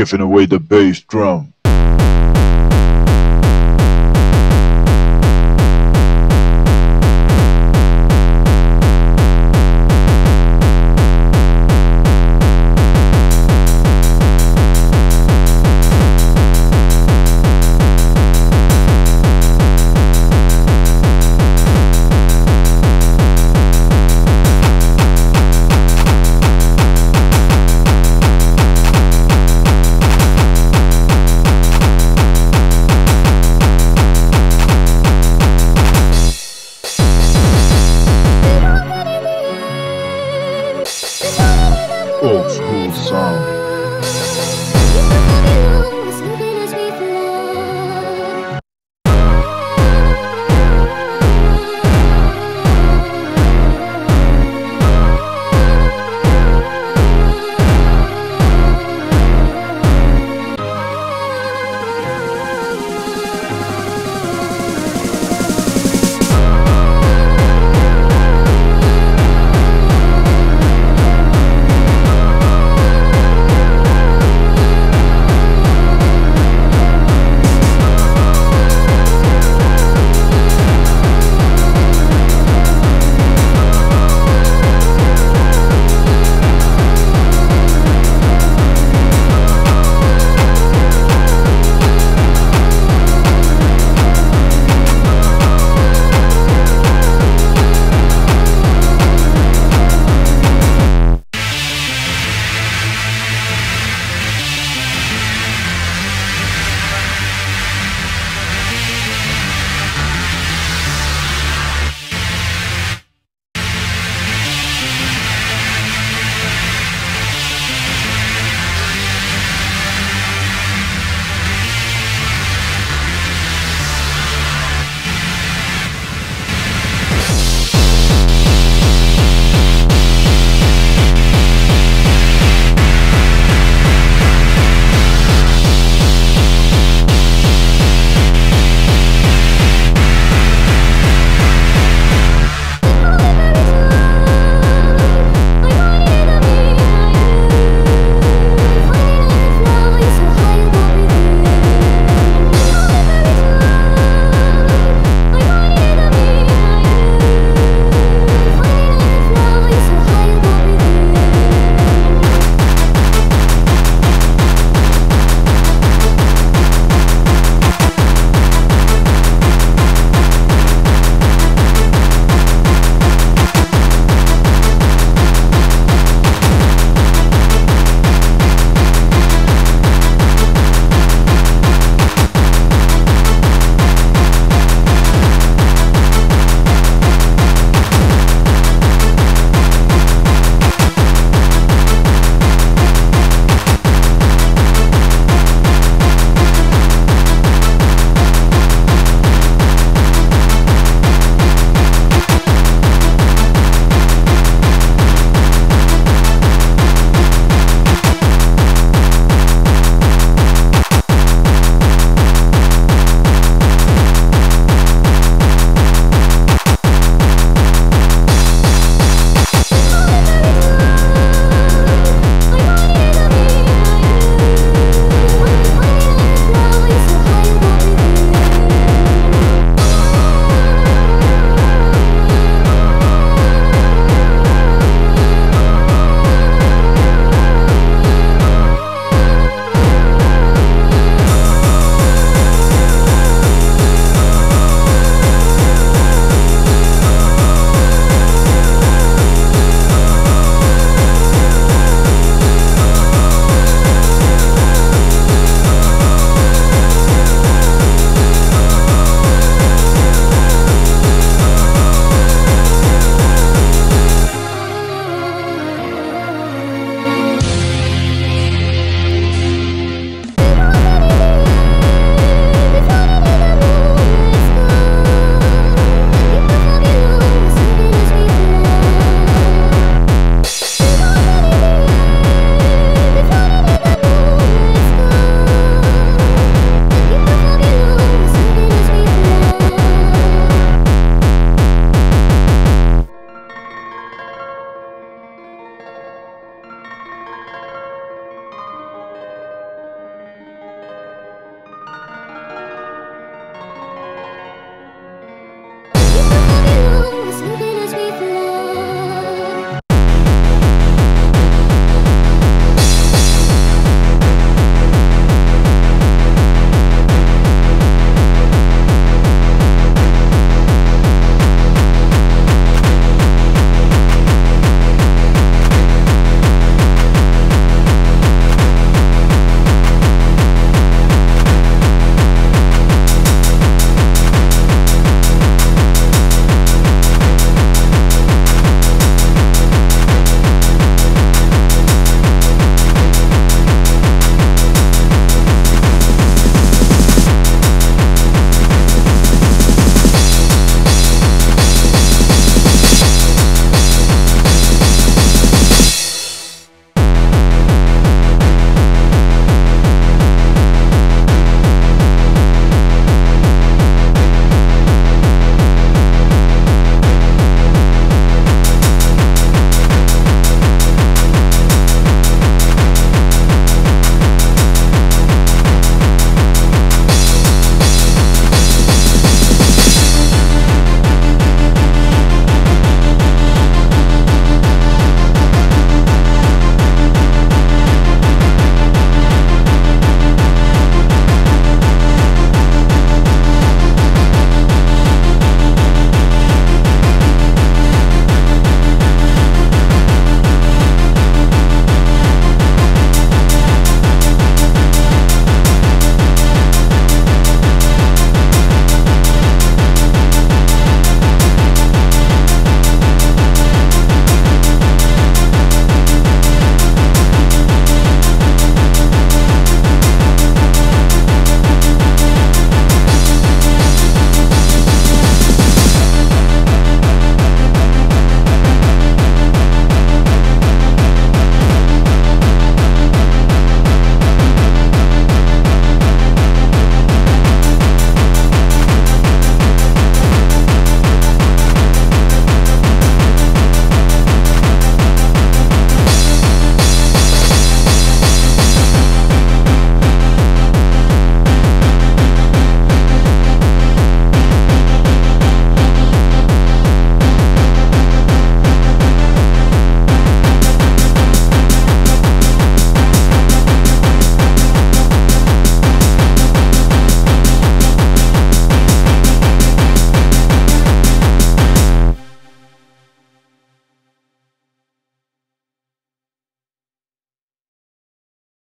giving away the bass drum.